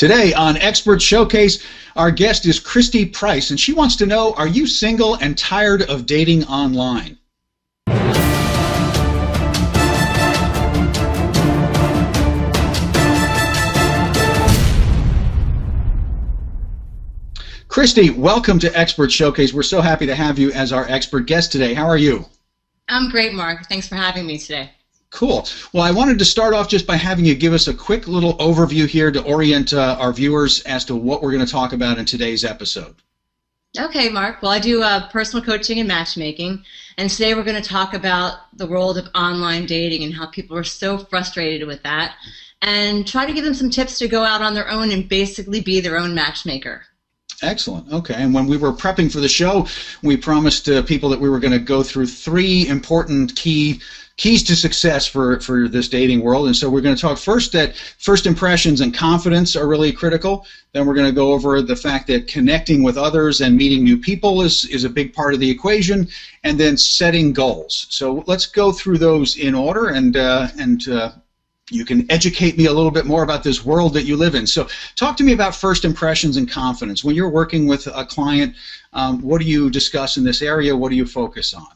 Today on Expert Showcase, our guest is Kristi Price, and she wants to know Are you single and tired of dating online? Kristi, welcome to Expert Showcase. We're so happy to have you as our expert guest today. How are you? I'm great, Marc. Thanks for having me today. Cool. Well, I wanted to start off just by having you give us a quick little overview here to orient uh, our viewers as to what we're going to talk about in today's episode. Okay, Marc. Well, I do uh, personal coaching and matchmaking, and today we're going to talk about the world of online dating and how people are so frustrated with that, and try to give them some tips to go out on their own and basically be their own matchmaker. Excellent. Okay. And when we were prepping for the show, we promised uh, people that we were going to go through three important key keys to success for, for this dating world. And so we're going to talk first that first impressions and confidence are really critical. Then we're going to go over the fact that connecting with others and meeting new people is, is a big part of the equation. And then setting goals. So let's go through those in order and, uh, and uh, you can educate me a little bit more about this world that you live in. So, talk to me about first impressions and confidence. When you're working with a client, um, what do you discuss in this area? What do you focus on?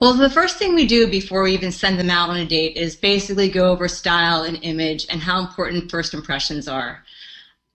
Well, the first thing we do before we even send them out on a date is basically go over style and image and how important first impressions are.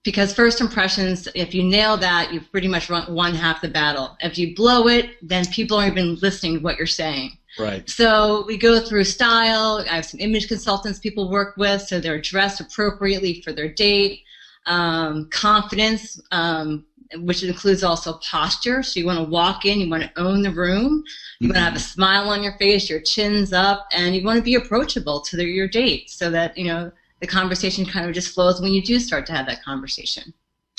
Because first impressions, if you nail that, you've pretty much won half the battle. If you blow it, then people aren't even listening to what you're saying. Right. So we go through style. I have some image consultants people work with, so they're dressed appropriately for their date. Um, confidence, um, which includes also posture. So you want to walk in, you want to own the room, you mm-hmm. want to have a smile on your face, your chin's up, and you want to be approachable to the, your date, so that you know the conversation kind of just flows when you do start to have that conversation.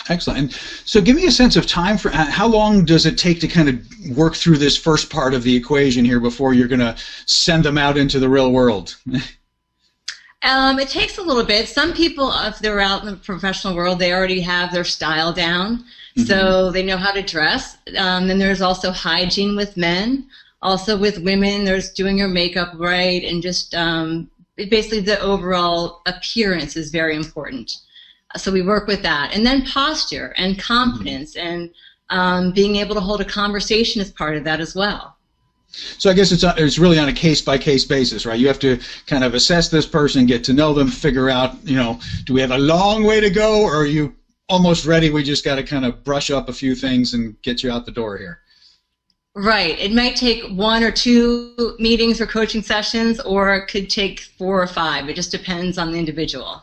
Excellent. And so, give me a sense of time for how long does it take to kind of work through this first part of the equation here before you're going to send them out into the real world? um, it takes a little bit. Some people, if they're out in the professional world, they already have their style down, mm-hmm. so they know how to dress. Um, then there's also hygiene with men. Also with women, there's doing your makeup right and just um, basically the overall appearance is very important so we work with that and then posture and confidence mm-hmm. and um, being able to hold a conversation is part of that as well so I guess it's uh, it's really on a case by case basis, right? You have to kind of assess this person, get to know them, figure out, you know, do we have a long way to go, or are you almost ready? We just got to kind of brush up a few things and get you out the door here. Right. It might take one or two meetings or coaching sessions, or it could take four or five. It just depends on the individual.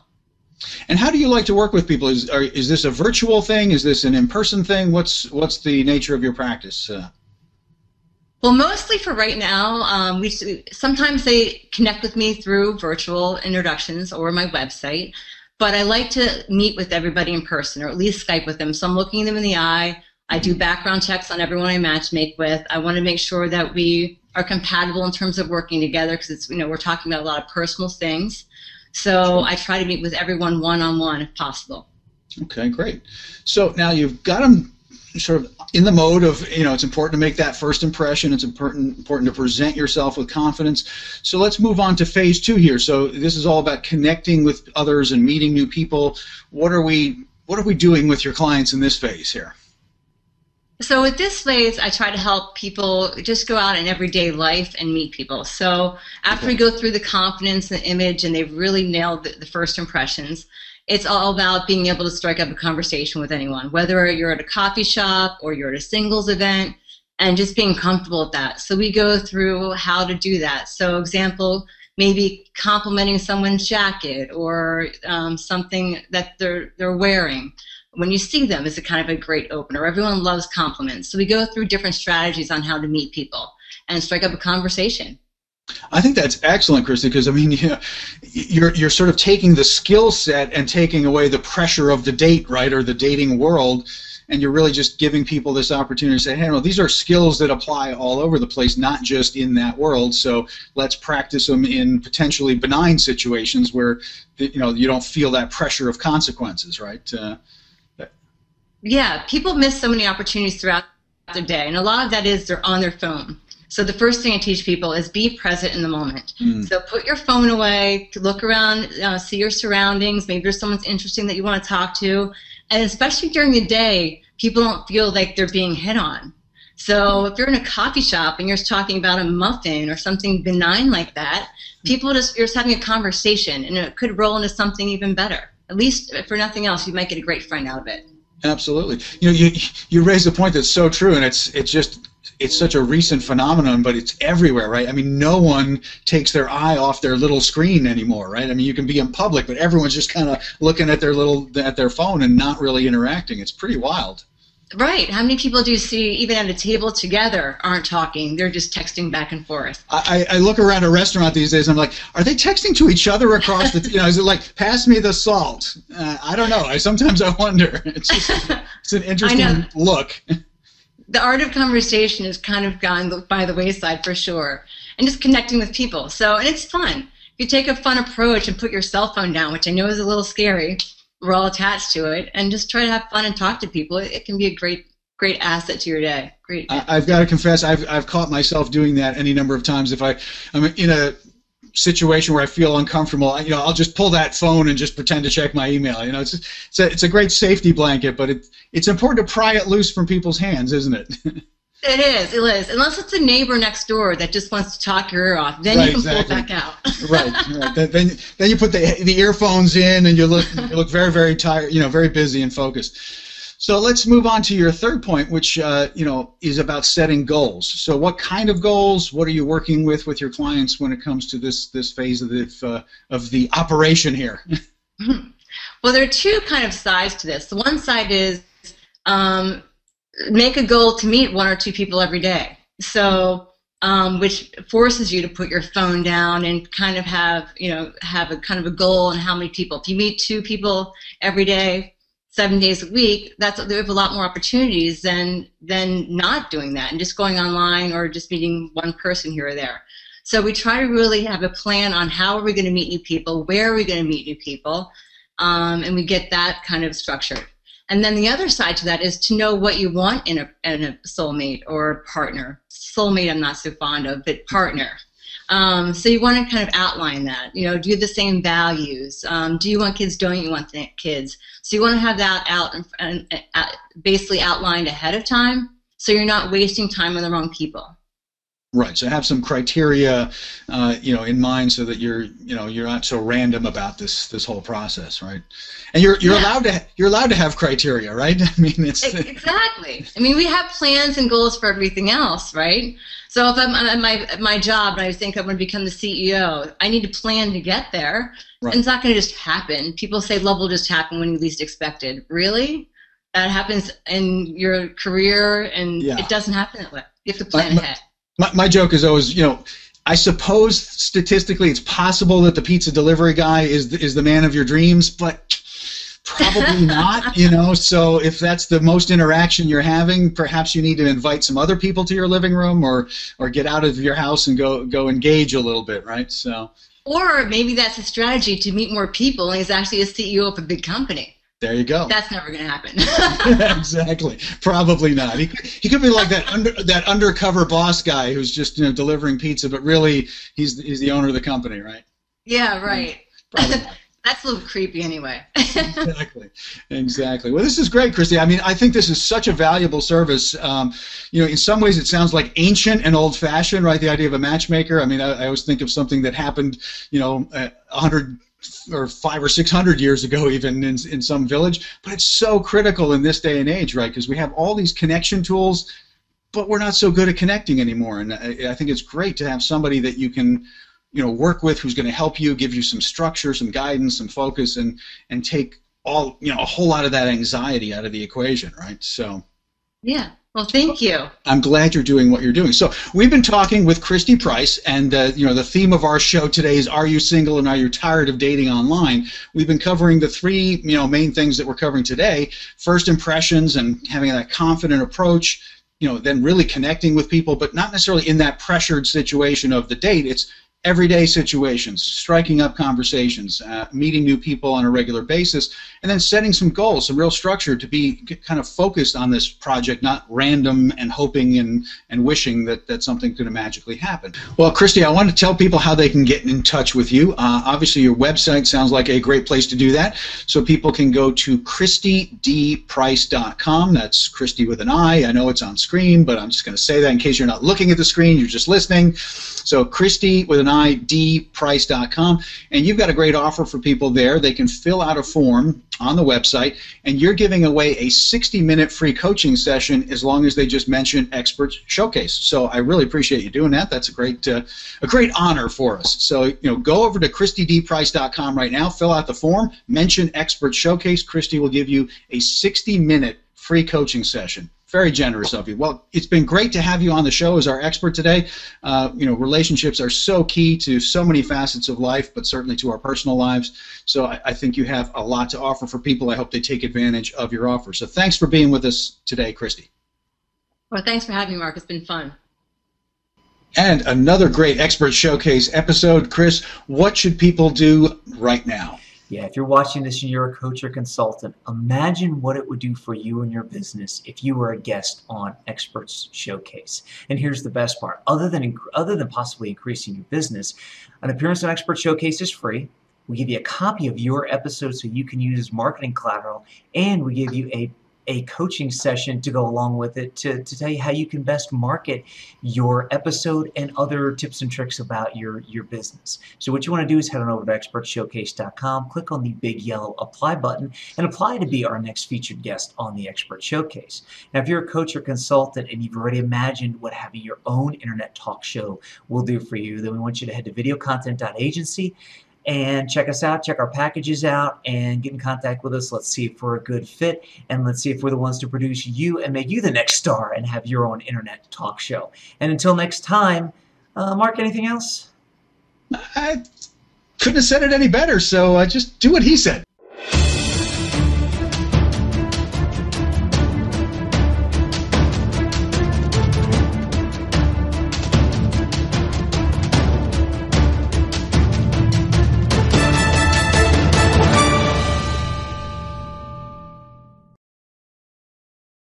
And how do you like to work with people? Is are, is this a virtual thing? Is this an in-person thing? What's what's the nature of your practice? Uh, well, mostly for right now, um, we sometimes they connect with me through virtual introductions or my website, but I like to meet with everybody in person or at least Skype with them. So I'm looking them in the eye. I do background checks on everyone I match make with. I want to make sure that we are compatible in terms of working together because it's you know we're talking about a lot of personal things. So I try to meet with everyone one on one if possible. Okay, great. So now you've got them sort of in the mode of you know it's important to make that first impression. It's important important to present yourself with confidence. So let's move on to phase two here. So this is all about connecting with others and meeting new people. What are we what are we doing with your clients in this phase here so with this phase, I try to help people just go out in everyday life and meet people. So after okay. we go through the confidence and the image and they've really nailed the, the first impressions, it's all about being able to strike up a conversation with anyone, whether you're at a coffee shop or you're at a singles event, and just being comfortable with that. So we go through how to do that. So example, maybe complimenting someone's jacket or um, something that they're they're wearing when you see them is a kind of a great opener. Everyone loves compliments. So we go through different strategies on how to meet people and strike up a conversation. I think that's excellent, Kristi, because I mean, you you're you're sort of taking the skill set and taking away the pressure of the date, right, or the dating world, and you're really just giving people this opportunity to say, hey, well, these are skills that apply all over the place, not just in that world. So let's practice them in potentially benign situations where you know you don't feel that pressure of consequences, right? Uh, yeah, people miss so many opportunities throughout their day, and a lot of that is they're on their phone. So the first thing I teach people is be present in the moment. Mm. So put your phone away, look around, uh, see your surroundings. Maybe there's someone interesting that you want to talk to, and especially during the day, people don't feel like they're being hit on. So if you're in a coffee shop and you're talking about a muffin or something benign like that, people just you're just having a conversation, and it could roll into something even better. At least, for nothing else, you might get a great friend out of it. Absolutely. You know, you you raise a point that's so true, and it's it's just it's such a recent phenomenon, but it's everywhere, right? I mean, no one takes their eye off their little screen anymore, right? I mean, you can be in public, but everyone's just kind of looking at their little at their phone and not really interacting. It's pretty wild. Right. How many people do you see, even at a table together, aren't talking? They're just texting back and forth. I, I look around a restaurant these days. And I'm like, are they texting to each other across the? You know, is it like, pass me the salt? Uh, I don't know. I sometimes I wonder. It's just, it's an interesting look. The art of conversation has kind of gone by the wayside for sure, and just connecting with people. So, and it's fun. If you take a fun approach and put your cell phone down, which I know is a little scary we're all attached to it and just try to have fun and talk to people. It, it can be a great great asset to your day. Great I, have got to confess I've, I've caught myself doing that any number of times. If i i'm in a situation where i feel uncomfortable you know i'll just pull that phone and just pretend to check my email you know? It's it's a, it's a great safety blanket but it, it's important to pry it loose from people's hands isn't it It is. It is. Unless it's a neighbor next door that just wants to talk your ear off, then right, you can exactly. pull it back out. right. Right. Then, then you put the the earphones in, and you look you look very very tired. You know, very busy and focused. So let's move on to your third point, which uh, you know is about setting goals. So what kind of goals? What are you working with with your clients when it comes to this this phase of the uh, of the operation here? well, there are two kind of sides to this. The one side is um, make a goal to meet one or two people every day. So, um, which forces you to put your phone down and kind of have, you know, have a kind of a goal on how many people. If you meet two people every day, seven days a week, that's they have a lot more opportunities than than not doing that and just going online or just meeting one person here or there. So we try to really have a plan on how are we going to meet new people, where are we going to meet new people, um, and we get that kind of structured. And then the other side to that is to know what you want in a, in a soulmate or partner. Soulmate, I'm not so fond of, but partner. Um, so you want to kind of outline that. You know, do the same values? Um, do you want kids? Don't you want kids? So you want to have that out and, and uh, basically outlined ahead of time, so you're not wasting time on the wrong people. Right. So have some criteria, uh, you know, in mind, so that you're, you know, you're not so random about this this whole process, right? And you're you're yeah. allowed to you're allowed to have criteria, right? I mean, it's exactly. I mean, we have plans and goals for everything else, right? So if I'm at my at my job and I think I'm going to become the CEO, I need to plan to get there. Right. And it's not going to just happen. People say love will just happen when you least expect it. Really? That happens in your career, and yeah. it doesn't happen that way. You have to plan ahead my, my joke is always, you know, I suppose statistically it's possible that the pizza delivery guy is the, is the man of your dreams, but probably not, you know. So if that's the most interaction you're having, perhaps you need to invite some other people to your living room or or get out of your house and go go engage a little bit, right? So or maybe that's a strategy to meet more people and he's actually a CEO of a big company. There you go. That's never going to happen. exactly. Probably not. He, he could be like that under that undercover boss guy who's just you know delivering pizza, but really he's he's the owner of the company, right? Yeah, right. That's a little creepy anyway. exactly. Exactly. Well, this is great, Kristi. I mean, I think this is such a valuable service. Um, you know, in some ways it sounds like ancient and old-fashioned, right? The idea of a matchmaker. I mean, I, I always think of something that happened, you know, a hundred or five or six hundred years ago, even in, in some village. But it's so critical in this day and age, right? Because we have all these connection tools, but we're not so good at connecting anymore. And I, I think it's great to have somebody that you can, you know, work with who's going to help you, give you some structure, some guidance, some focus, and and take all you know a whole lot of that anxiety out of the equation, right? So. Yeah. Well, thank you. I'm glad you're doing what you're doing. So we've been talking with Kristi Price, and uh, you know the theme of our show today is "Are you single and are you tired of dating online?" We've been covering the three you know main things that we're covering today: first impressions and having that confident approach. You know, then really connecting with people, but not necessarily in that pressured situation of the date. It's everyday situations, striking up conversations, uh, meeting new people on a regular basis, and then setting some goals, some real structure to be kind of focused on this project, not random and hoping and, and wishing that, that something's going to magically happen. Well, Kristi, I want to tell people how they can get in touch with you. Uh, obviously, your website sounds like a great place to do that, so people can go to kristidprice.com. That's Kristi with an I. I know it's on screen, but I'm just going to say that in case you're not looking at the screen, you're just listening. So Kristi with an I, dprice.com, and you've got a great offer for people there. They can fill out a form on the website, and you're giving away a 60-minute free coaching session as long as they just mention Expert Showcase. So I really appreciate you doing that. That's a great, uh, a great honor for us. So you know, go over to KristiDPrice.com right now, fill out the form, mention Expert Showcase. Kristi will give you a 60-minute free coaching session very generous of you. Well, it's been great to have you on the show as our expert today. Uh, you know, relationships are so key to so many facets of life, but certainly to our personal lives. So I, I, think you have a lot to offer for people. I hope they take advantage of your offer. So thanks for being with us today, Kristi. Well, thanks for having me, Marc. It's been fun. And another great expert showcase episode. Chris, what should people do right now? Yeah, if you're watching this and you're a coach or consultant, imagine what it would do for you and your business if you were a guest on Experts Showcase. And here's the best part: other than other than possibly increasing your business, an appearance on Experts Showcase is free. We give you a copy of your episode so you can use as marketing collateral, and we give you a a coaching session to go along with it to, to tell you how you can best market your episode and other tips and tricks about your, your business. So what you want to do is head on over to expertshowcase.com, click on the big yellow apply button, and apply to be our next featured guest on the Expert Showcase. Now, if you're a coach or consultant and you've already imagined what having your own internet talk show will do for you, then we want you to head to videocontent.agency and check us out, check our packages out, and get in contact with us. Let's see if we're a good fit, and let's see if we're the ones to produce you and make you the next star and have your own internet talk show. And until next time, uh, Marc, anything else? I couldn't have said it any better, so uh, just do what he said.